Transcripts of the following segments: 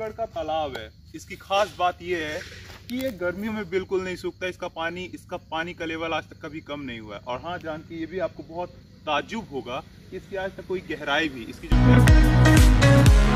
गोविंदगढ़ का तालाब है। इसकी खास बात यह है कि ये गर्मियों में बिल्कुल नहीं सूखता। इसका पानी इसका पानी का लेवल आज तक कभी कम नहीं हुआ है। और हाँ जान के ये भी आपको बहुत ताजुब होगा कि इसकी आज तक कोई गहराई भी, इसकी जो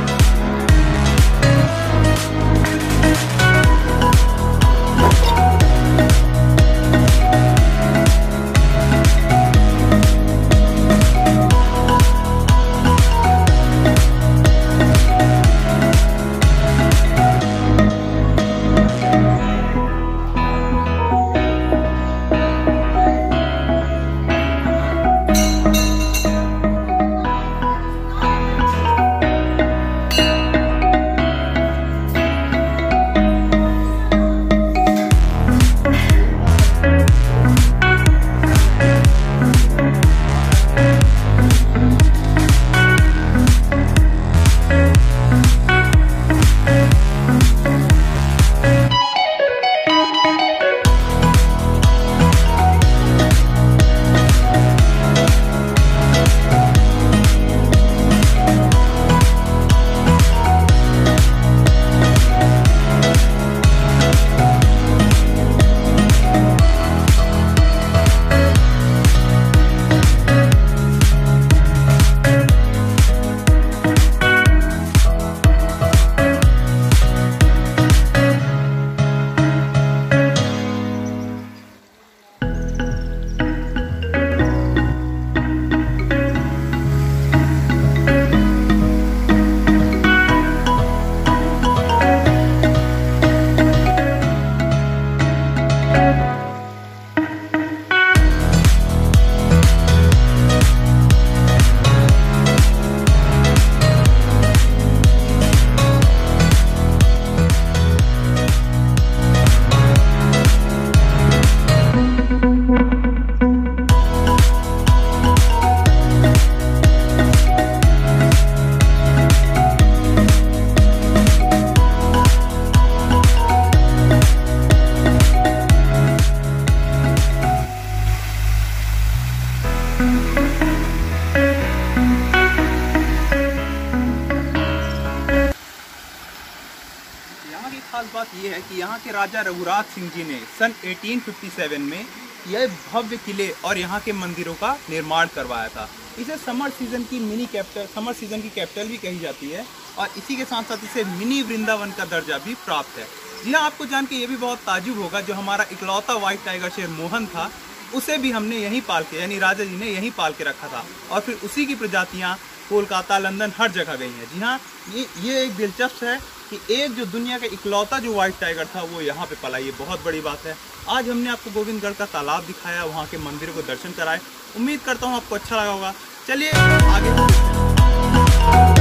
खास बात यह है कि यहाँ के राजा रघुराज सिंह जी ने सन 1857 में यह भव्य किले और यहाँ के मंदिरों का निर्माण करवाया था। इसे समर सीज़न की मिनी कैपिटल, समर सीज़न की कैपिटल भी कही जाती है और इसी के साथ साथ इसे मिनी वृंदावन का दर्जा भी प्राप्त है। जी हाँ आपको जान के ये भी बहुत ताजुब होगा, जो हमारा इकलौता व्हाइट टाइगर शेर मोहन था, उसे भी हमने यहीं पाल के, यानी राजा जी ने यहीं पाल के रखा था। और फिर उसी की प्रजातियाँ कोलकाता, लंदन, हर जगह गई हैं। जी हाँ ये ये एक दिलचस्प है कि एक जो दुनिया का इकलौता जो व्हाइट टाइगर था, वो यहाँ पे पला। ये बहुत बड़ी बात है। आज हमने आपको गोविंदगढ़ का तालाब दिखाया, वहाँ के मंदिर को दर्शन कराए। उम्मीद करता हूँ आपको अच्छा लगा होगा। चलिए आगे।